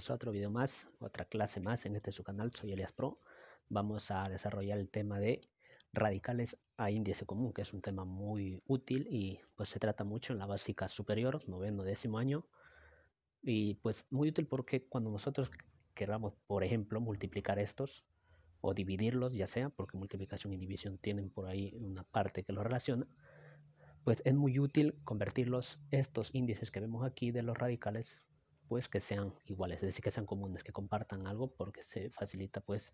bienvenidos a otro video más, otra clase más en este su canal, soy Elias Pro. Vamos a desarrollar el tema de radicales a índice común, que es un tema muy útil y pues se trata mucho en la básica superior, noveno, décimo año. Y pues muy útil porque cuando nosotros queramos, por ejemplo, multiplicar estos o dividirlos, ya sea porque multiplicación y división tienen por ahí una parte que los relaciona, pues es muy útil convertirlos estos índices que vemos aquí de los radicales pues que sean iguales, es decir, que sean comunes, que compartan algo porque se facilita pues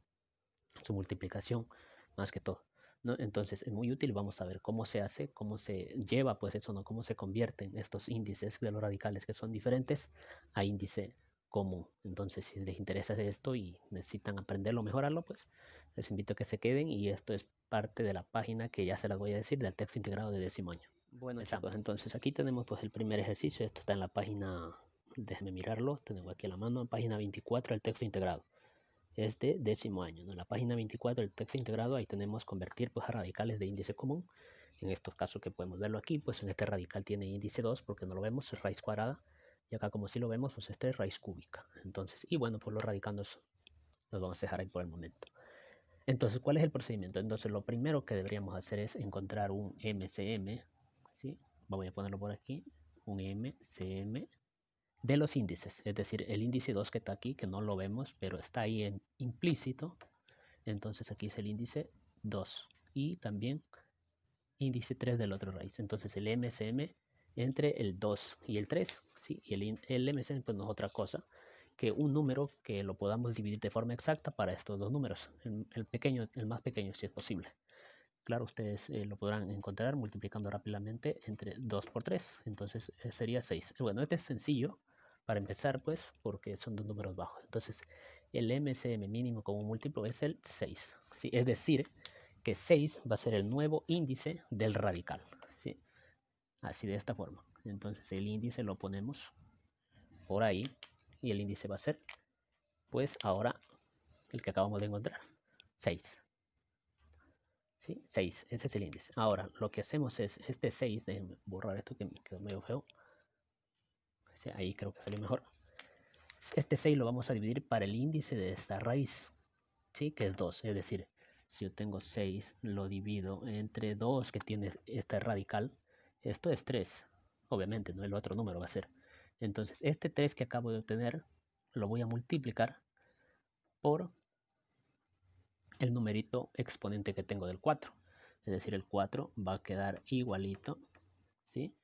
su multiplicación más que todo. ¿no? Entonces es muy útil, vamos a ver cómo se hace, cómo se lleva pues eso, ¿no? cómo se convierten estos índices de los radicales que son diferentes a índice común. Entonces si les interesa esto y necesitan aprenderlo, mejorarlo, pues les invito a que se queden y esto es parte de la página que ya se las voy a decir del texto integrado de décimo año. Bueno, entonces aquí tenemos pues el primer ejercicio, esto está en la página déjenme mirarlo, tengo aquí a la mano, página 24, el texto integrado. Es de décimo año. En la página 24 del texto integrado, ahí tenemos convertir pues, a radicales de índice común. En estos casos que podemos verlo aquí, pues en este radical tiene índice 2 porque no lo vemos, es raíz cuadrada. Y acá como si lo vemos, pues este es raíz cúbica. Entonces, y bueno, pues los radicandos los vamos a dejar ahí por el momento. Entonces, ¿cuál es el procedimiento? Entonces, lo primero que deberíamos hacer es encontrar un MCM, ¿sí? Voy a ponerlo por aquí, un MCM de los índices, es decir, el índice 2 que está aquí, que no lo vemos, pero está ahí en implícito, entonces aquí es el índice 2 y también índice 3 del otro raíz, entonces el MSM entre el 2 y el 3, ¿sí? y el, el MSM pues no es otra cosa que un número que lo podamos dividir de forma exacta para estos dos números, el, pequeño, el más pequeño si es posible. Claro, ustedes eh, lo podrán encontrar multiplicando rápidamente entre 2 por 3, entonces eh, sería 6. Bueno, este es sencillo, para empezar, pues, porque son dos números bajos. Entonces, el MCM mínimo como múltiplo es el 6. ¿sí? Es decir, que 6 va a ser el nuevo índice del radical. ¿sí? Así de esta forma. Entonces, el índice lo ponemos por ahí. Y el índice va a ser, pues, ahora el que acabamos de encontrar. 6. ¿Sí? 6. Ese es el índice. Ahora, lo que hacemos es, este 6, déjenme borrar esto que me quedó medio feo ahí creo que salió mejor. Este 6 lo vamos a dividir para el índice de esta raíz, ¿sí? que es 2. Es decir, si yo tengo 6, lo divido entre 2 que tiene esta radical. Esto es 3, obviamente, no el otro número va a ser. Entonces, este 3 que acabo de obtener, lo voy a multiplicar por el numerito exponente que tengo del 4. Es decir, el 4 va a quedar igualito, ¿sí?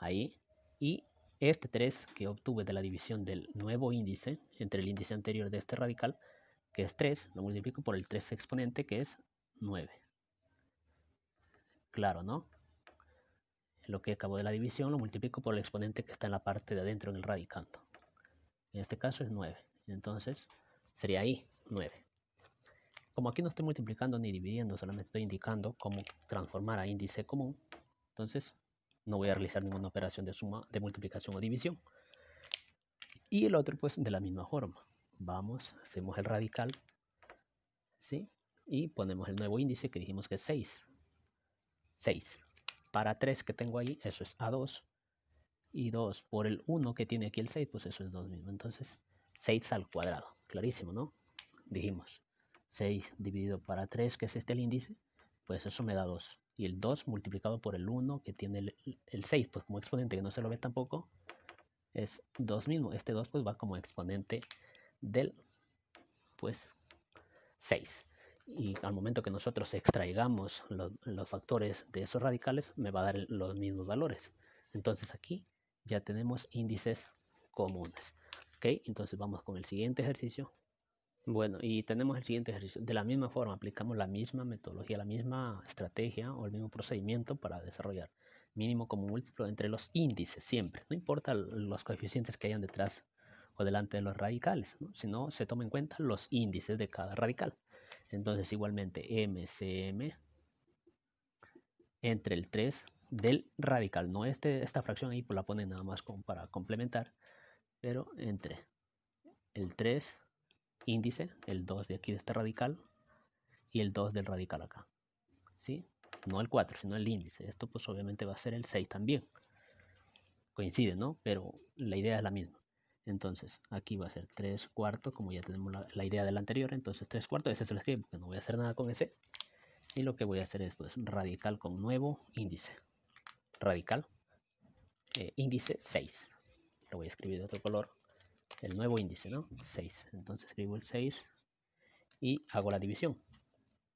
Ahí. Y este 3 que obtuve de la división del nuevo índice entre el índice anterior de este radical, que es 3, lo multiplico por el 3 exponente, que es 9. Claro, ¿no? Lo que acabo de la división lo multiplico por el exponente que está en la parte de adentro en el radicando. En este caso es 9. Entonces sería ahí 9. Como aquí no estoy multiplicando ni dividiendo, solamente estoy indicando cómo transformar a índice común, entonces no voy a realizar ninguna operación de suma, de multiplicación o división. Y el otro, pues, de la misma forma. Vamos, hacemos el radical, ¿sí? Y ponemos el nuevo índice que dijimos que es 6. 6. Para 3 que tengo ahí, eso es A2. Y 2 por el 1 que tiene aquí el 6, pues eso es 2 mismo. Entonces, 6 al cuadrado. Clarísimo, ¿no? Dijimos 6 dividido para 3, que es este el índice, pues eso me da 2 y el 2 multiplicado por el 1 que tiene el, 6, pues como exponente que no se lo ve tampoco, es 2 mismo. Este 2 pues va como exponente del pues 6. Y al momento que nosotros extraigamos los factores de esos radicales, me va a dar los mismos valores. Entonces aquí ya tenemos índices comunes. ¿Ok? Entonces vamos con el siguiente ejercicio. Bueno, y tenemos el siguiente ejercicio. De la misma forma, aplicamos la misma metodología, la misma estrategia o el mismo procedimiento para desarrollar mínimo como múltiplo entre los índices siempre. No importa los coeficientes que hayan detrás o delante de los radicales, sino se toma en cuenta los índices de cada radical. Entonces, igualmente, MCM entre el 3 del radical. No este, esta fracción ahí la ponen nada más como para complementar, pero entre el 3 índice, el 2 de aquí de este radical y el 2 del radical acá. ¿Sí? No el 4, sino el índice. Esto pues obviamente va a ser el 6 también. Coincide, ¿no? Pero la idea es la misma. Entonces, aquí va a ser 3 cuartos, como ya tenemos la, idea del anterior. Entonces, 3 cuartos, ese se lo escribo porque no voy a hacer nada con ese. Y lo que voy a hacer es, pues, radical con nuevo índice. Radical. Eh, índice 6. Lo voy a escribir de otro color. El nuevo índice, ¿no? 6. Entonces, escribo el 6 y hago la división.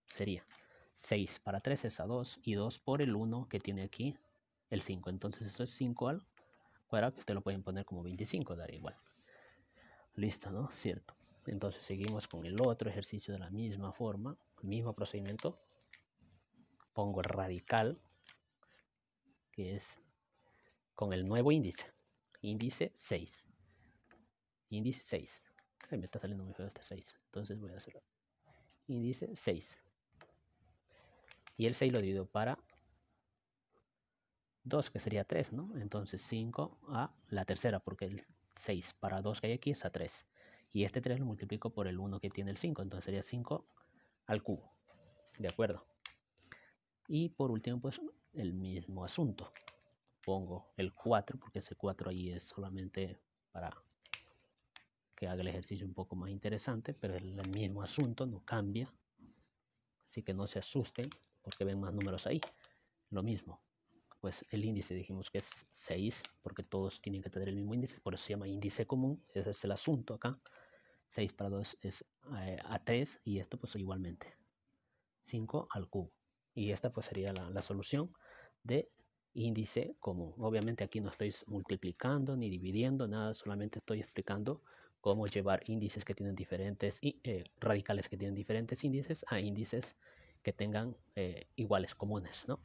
Sería 6 para 3 es a 2 y 2 por el 1 que tiene aquí el 5. Entonces, esto es 5 al que usted lo pueden poner como 25, daría igual. Listo, ¿no? Cierto. Entonces seguimos con el otro ejercicio de la misma forma, mismo procedimiento. Pongo el radical, que es con el nuevo índice. Índice 6. Índice 6. Ay, me está saliendo muy feo este 6. Entonces voy a hacerlo. Índice 6. Y el 6 lo divido para 2, que sería 3, ¿no? Entonces 5 a la tercera, porque el 6 para 2 que hay aquí es a 3. Y este 3 lo multiplico por el 1 que tiene el 5, entonces sería 5 al cubo. ¿De acuerdo? Y por último, pues el mismo asunto. Pongo el 4, porque ese 4 ahí es solamente para que haga el ejercicio un poco más interesante, pero el mismo asunto no cambia. Así que no se asusten porque ven más números ahí. Lo mismo, pues el índice dijimos que es 6, porque todos tienen que tener el mismo índice, por eso se llama índice común, ese es el asunto acá. 6 para 2 es eh, a 3 y esto pues igualmente 5 al cubo. Y esta pues sería la, la solución de índice común. Obviamente aquí no estoy multiplicando ni dividiendo nada, solamente estoy explicando cómo llevar índices que tienen diferentes eh, radicales que tienen diferentes índices a índices que tengan eh, iguales comunes, ¿no?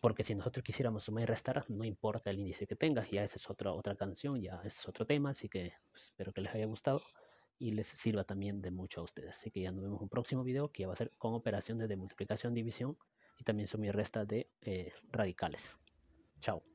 Porque si nosotros quisiéramos sumar y restar, no importa el índice que tengas, ya esa es otra, otra canción, ya es otro tema, así que pues, espero que les haya gustado y les sirva también de mucho a ustedes. Así que ya nos vemos en un próximo video que ya va a ser con operaciones de multiplicación, división y también suma y resta de eh, radicales. Chao.